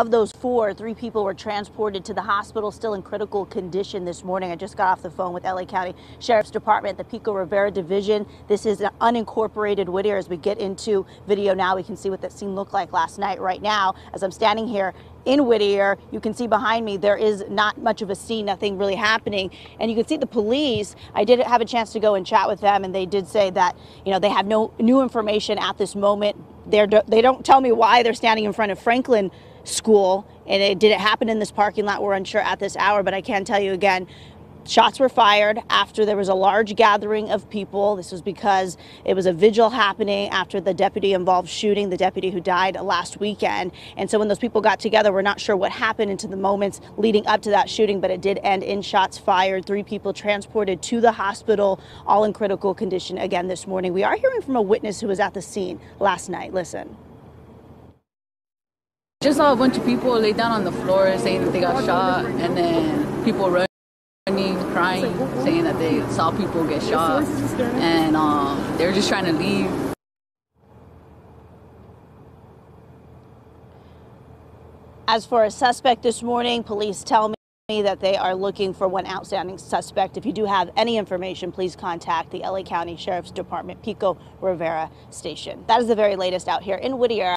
Of those four, three people were transported to the hospital still in critical condition this morning. I just got off the phone with LA County Sheriff's Department, the Pico Rivera Division. This is an unincorporated Whittier. As we get into video now, we can see what that scene looked like last night. Right now, as I'm standing here in Whittier, you can see behind me there is not much of a scene, nothing really happening. And you can see the police. I did have a chance to go and chat with them, and they did say that you know they have no new information at this moment. They're, they don't tell me why they're standing in front of Franklin school. And it did it happen in this parking lot? We're unsure at this hour, but I can tell you again, Shots were fired after there was a large gathering of people. This was because it was a vigil happening after the deputy involved shooting, the deputy who died last weekend. And so when those people got together, we're not sure what happened into the moments leading up to that shooting, but it did end in shots fired. Three people transported to the hospital, all in critical condition again this morning. We are hearing from a witness who was at the scene last night. Listen. Just saw a bunch of people lay down on the floor saying that they got shot, and then people running, crying, saying that they saw people get shot, and um, they were just trying to leave. As for a suspect this morning, police tell me that they are looking for one outstanding suspect. If you do have any information, please contact the LA County Sheriff's Department Pico Rivera Station. That is the very latest out here in Whittier.